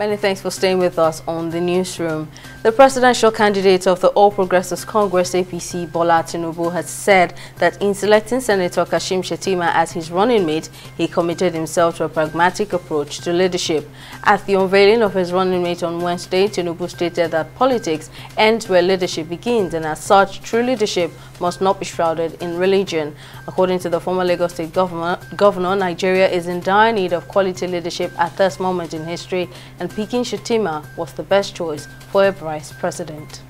Many thanks for staying with us on the newsroom. The presidential candidate of the All Progressives Congress APC, Bola Tinubu, has said that in selecting Senator Kashim Shettima as his running mate, he committed himself to a pragmatic approach to leadership. At the unveiling of his running mate on Wednesday, Tinubu stated that politics ends where leadership begins and as such, true leadership must not be shrouded in religion. According to the former Lagos State governor, governor, Nigeria is in dire need of quality leadership at this moment in history and picking Shettima was the best choice for a vice president.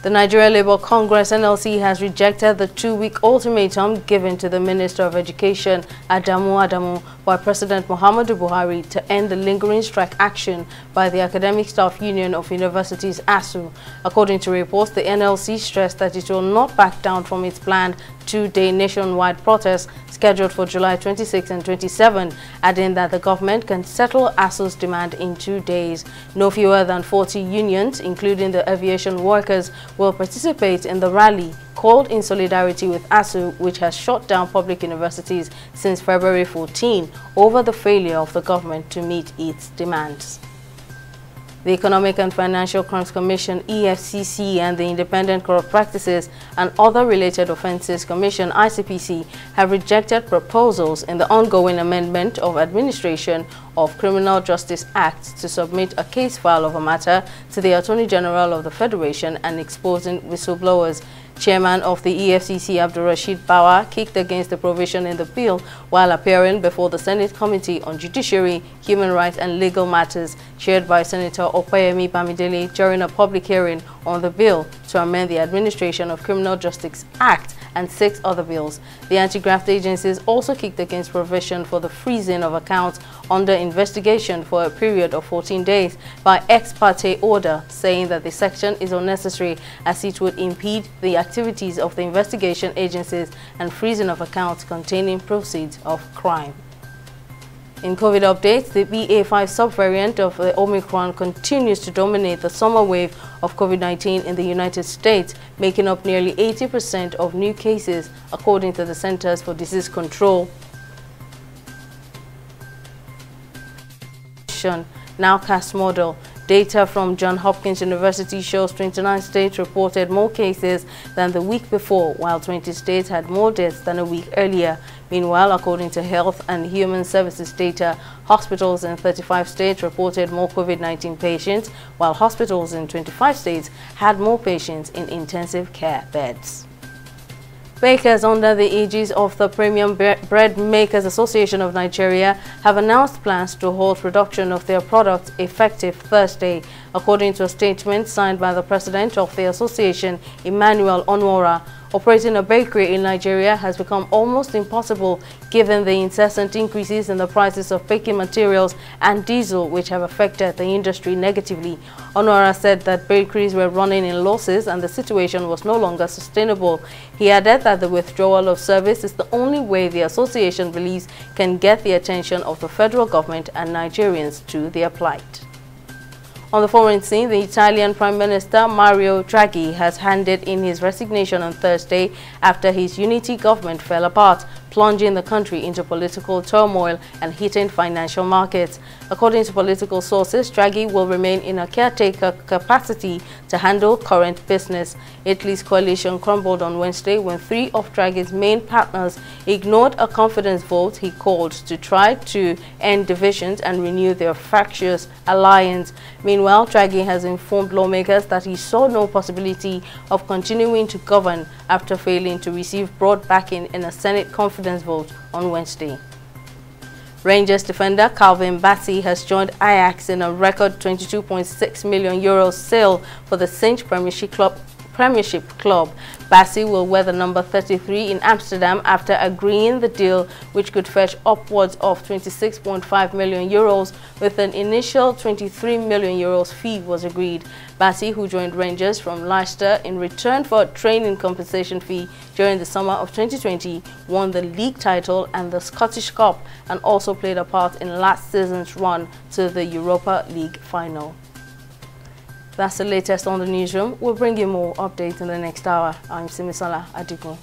The Nigeria Labour Congress NLC has rejected the two-week ultimatum given to the Minister of Education Adamu Adamu by President Muhammadu Buhari to end the lingering strike action by the Academic Staff Union of Universities ASUU. According to reports, the NLC stressed that it will not back down from its planned two-day nationwide protest scheduled for July 26 and 27, adding that the government can settle ASUU's demand in two days. No fewer than 40 unions, including the aviation workers, will participate in the rally called in solidarity with ASUU, which has shut down public universities since February 14 over the failure of the government to meet its demands. The Economic and Financial Crimes Commission, EFCC, and the Independent Corrupt Practices and Other Related Offences Commission, ICPC, have rejected proposals in the ongoing amendment of Administration of Criminal Justice Act to submit a case file of a matter to the Attorney General of the Federation and exposing whistleblowers. Chairman of the EFCC, Abdul Rashid Bawa, kicked against the provision in the bill while appearing before the Senate Committee on Judiciary, Human Rights and Legal Matters, chaired by Senator Opeyemi Bamidele during a public hearing on the bill to amend the Administration of Criminal Justice Act and six other bills. The anti-graft agencies also kicked against provision for the freezing of accounts under investigation for a period of 14 days by ex parte order, saying that the section is unnecessary as it would impede the activities of the investigation agencies and freezing of accounts containing proceeds of crime. In COVID updates, the BA5 subvariant of the Omicron continues to dominate the summer wave of COVID-19 in the United States, making up nearly 80% of new cases, according to the Centers for Disease Control. Nowcast model Data from Johns Hopkins University shows 29 states reported more cases than the week before, while 20 states had more deaths than a week earlier. Meanwhile, according to Health and Human Services data, hospitals in 35 states reported more COVID-19 patients, while hospitals in 25 states had more patients in intensive care beds. Bakers under the aegis of the Premium Bread Makers Association of Nigeria have announced plans to halt production of their products effective Thursday, according to a statement signed by the president of the association, Emmanuel Onuorah. Operating a bakery in Nigeria has become almost impossible given the incessant increases in the prices of baking materials and diesel which have affected the industry negatively. Onuorah said that bakeries were running in losses and the situation was no longer sustainable. He added that the withdrawal of service is the only way the association believes can get the attention of the federal government and Nigerians to their plight. On the foreign scene, the Italian Prime Minister Mario Draghi has handed in his resignation on Thursday after his unity government fell apart plunging the country into political turmoil and hitting financial markets. According to political sources, Draghi will remain in a caretaker capacity to handle current business. Italy's coalition crumbled on Wednesday when three of Draghi's main partners ignored a confidence vote he called to try to end divisions and renew their fractious alliance. Meanwhile, Draghi has informed lawmakers that he saw no possibility of continuing to govern after failing to receive broad backing in a Senate conference confidence vote on Wednesday. Rangers defender Calvin Bassey has joined Ajax in a record 22.6 million euros sale for the Saint Premiership Club Premiership club. Bassey will wear the number 33 in Amsterdam after agreeing the deal, which could fetch upwards of 26.5 million euros, with an initial 23 million euros fee was agreed. Bassey, who joined Rangers from Leicester in return for a training compensation fee during the summer of 2020, won the league title and the Scottish Cup and also played a part in last season's run to the Europa League final. That's the latest on the newsroom. We'll bring you more updates in the next hour. I'm Simisala Adigun.